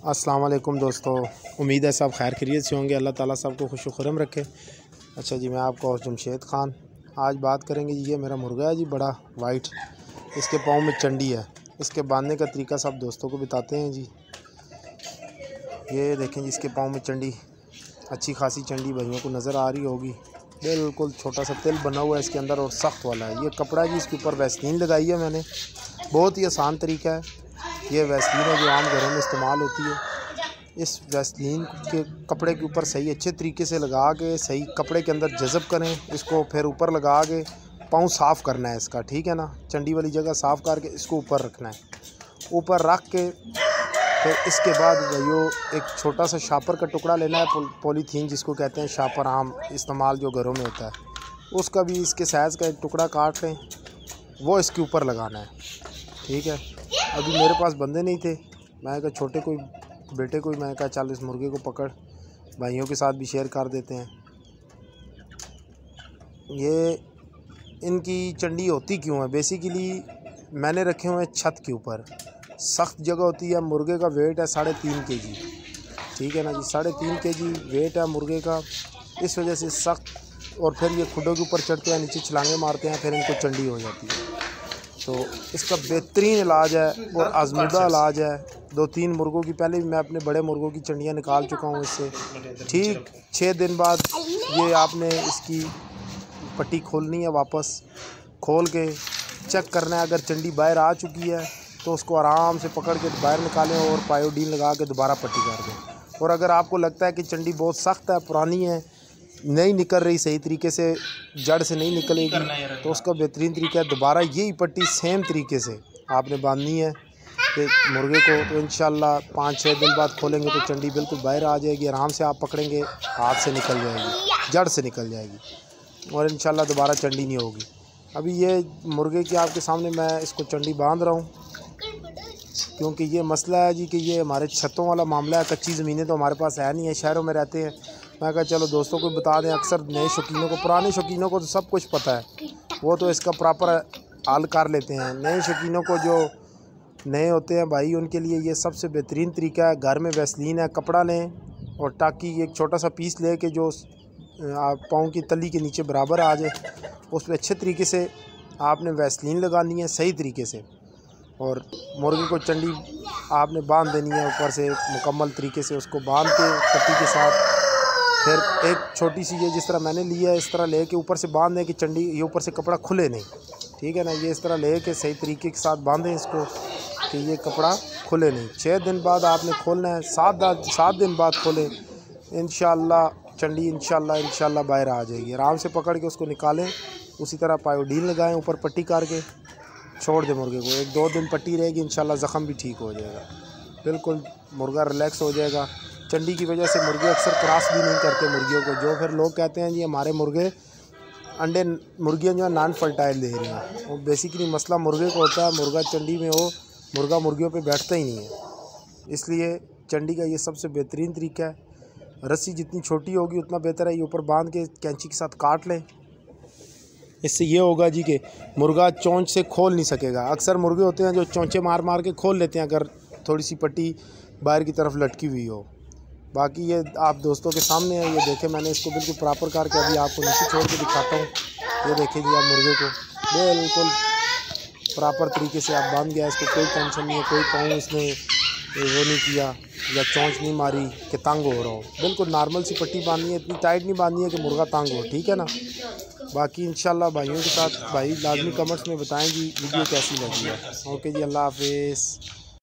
अस्सलाम वालेकुम दोस्तों। उम्मीद है सब खैर खरीत से होंगे। अल्लाह ताला सबको खुश खुरम रखे। अच्छा जी, मैं आपको जमशेद ख़ान आज बात करेंगे जी, ये मेरा मुर्गा है जी, बड़ा वाइट इसके पाँव में चंडी है। इसके बांधने का तरीका सब दोस्तों को बताते हैं जी। ये देखें जी, इसके पाँव में चंडी, अच्छी खासी चंडी भाइयों को नज़र आ रही होगी। बिल्कुल छोटा सा तिल बना हुआ है इसके अंदर और सख्त वाला है। ये कपड़ा जी इसके ऊपर वैसलीन लगाई है मैंने। बहुत ही आसान तरीका है। ये वैसलीन है जो आम घरों में इस्तेमाल होती है। इस वैसलीन के कपड़े के ऊपर सही अच्छे तरीके से लगा के, सही कपड़े के अंदर जज़ब करें, इसको फिर ऊपर लगा के पाँव साफ़ करना है इसका, ठीक है ना? चंडी वाली जगह साफ़ करके इसको ऊपर रखना है। ऊपर रख के फिर इसके बाद भाइयों, एक छोटा सा शापर का टुकड़ा लेना है पॉलीथीन जिसको कहते हैं शापर आम इस्तेमाल जो घरों में होता है। उसका भी इसके साइज़ का एक टुकड़ा काट लें, वो इसके ऊपर लगाना है, ठीक है? अभी मेरे पास बंदे नहीं थे। मैं कहा, छोटे कोई बेटे कोई मैं कहा, चल इस मुर्गे को पकड़। भाइयों के साथ भी शेयर कर देते हैं। ये इनकी चंडी होती क्यों है? बेसिकली मैंने रखे हुए हैं छत के ऊपर। सख्त जगह होती है, मुर्गे का वेट है साढ़े तीन के जी ठीक है ना जी? साढ़े तीन के जी वेट है मुर्गे का। इस वजह से सख्त, और फिर ये खुडों के ऊपर चढ़ते हैं, नीचे छलांगे मारते हैं, फिर इनको चंडी हो जाती है। तो इसका बेहतरीन इलाज है और आजमूदा इलाज है। दो तीन मुर्गों की पहले भी मैं अपने बड़े मुर्गों की चंडियाँ निकाल चुका हूँ इससे। ठीक छः दिन बाद ये आपने इसकी पट्टी खोलनी है वापस खोल के चेक करना है। अगर चंडी बाहर आ चुकी है तो उसको आराम से पकड़ के बाहर निकालें और पायोडीन लगा के दोबारा पट्टी कर दें। और अगर आपको लगता है कि चंडी बहुत सख्त है पुरानी है नहीं निकल रही सही तरीके से जड़ से नहीं निकलेगी तो उसका बेहतरीन तरीका है दोबारा यही पट्टी सेम तरीके से आपने बांधनी है। कि मुर्गे को तो इन पाँच छः दिन बाद खोलेंगे तो चंडी बिल्कुल बाहर आ जाएगी आराम से आप पकड़ेंगे हाथ से निकल जाएगी जड़ से निकल जाएगी और इन दोबारा चंडी नहीं होगी। अभी ये मुर्गे की आपके सामने मैं इसको चंडी बाँध रहा हूँ क्योंकि ये मसला है जी कि ये हमारे छतों वाला मामला है कच्ची ज़मीनें तो हमारे पास है नहीं है शहरों में रहते हैं। मैं कहा, चलो दोस्तों को बता दें, अक्सर नए शौकीनों को, पुराने शौकीनों को तो सब कुछ पता है। वो तो इसका प्रॉपर हल कर लेते हैं। नए शौकीनों को जो नए होते हैं भाई, उनके लिए ये सबसे बेहतरीन तरीका है, घर में वैसलीन है, कपड़ा लें और ताकि एक छोटा सा पीस ले के जो आप पाँव की तली के नीचे बराबर आ जाए उस पर अच्छे तरीके से आपने वैसलीन लगानी है, सही तरीके से। और मुर्गे को चंडी आपने बाँध देनी है, ऊपर से मुकम्मल तरीके से उसको बाँध के, पट्टी के साथ फिर एक छोटी सी ये जिस तरह मैंने लिया है, इस तरह ले के ऊपर से बाँध दें कि चंडी, ये ऊपर से कपड़ा खुले नहीं। ठीक है ना? ये इस तरह ले के सही तरीके के साथ बांधें इसको कि ये कपड़ा खुले नहीं। छः दिन बाद आपने खोलना है, सात सात दिन बाद खोलें। इन चंडी इन शाला बाहर आ जाएगी। आराम से पकड़ के उसको निकालें, उसी तरह पायोडीन लगाएँ ऊपर पट्टी करके छोड़ दें मुर्गे को, एक दो दिन पट्टी रहेगी इन ज़ख़म भी ठीक हो जाएगा। बिल्कुल मुर्गा रिलैक्स हो जाएगा। चंडी की वजह से मुर्गे अक्सर क्रॉस भी नहीं करते मुर्गियों को। जो फिर लोग कहते हैं जी हमारे मुर्गे अंडे, मुर्गियाँ जो है नॉन फर्टाइल दे रही हैं। वो बेसिकली मसला मुर्गे को होता है, मुर्गा चंडी में हो, मुर्गा मुर्गियों पे बैठता ही नहीं है। इसलिए चंडी का ये सबसे बेहतरीन तरीका है। रस्सी जितनी छोटी होगी, उतना बेहतर है। ये ऊपर बाँध के कैंची के साथ काट लें। इससे ये होगा जी कि मुर्गा चोंच से खोल नहीं सकेगा। अक्सर मुर्गे होते हैं जो चोंचे मार मार के खोल लेते हैं, अगर थोड़ी सी पट्टी बाहर की तरफ़ लटकी हुई हो। बाकी ये आप दोस्तों के सामने है, ये देखें मैंने इसको बिल्कुल प्रॉपर करके अभी आपको नीचे छोड़ के दिखाता हूँ। ये देखें जी आप मुर्गे को। बिल्कुल प्रॉपर तरीके से आप बाँध गया, इसको कोई टेंशन नहीं है, कोई पाँव इसने वो नहीं किया या चौंच नहीं मारी कि तंग हो रहा हो। बिल्कुल नॉर्मल सी पट्टी बांधनी है, इतनी टाइट नहीं बांधनी है कि मुर्गा तंग हो, ठीक है ना? बाकी इंशाल्लाह भाइयों के साथ, भाई लाजमी कमेंट्स में बताएँगी वीडियो कैसी लगी है। ओके जी, अल्लाह हाफिज़।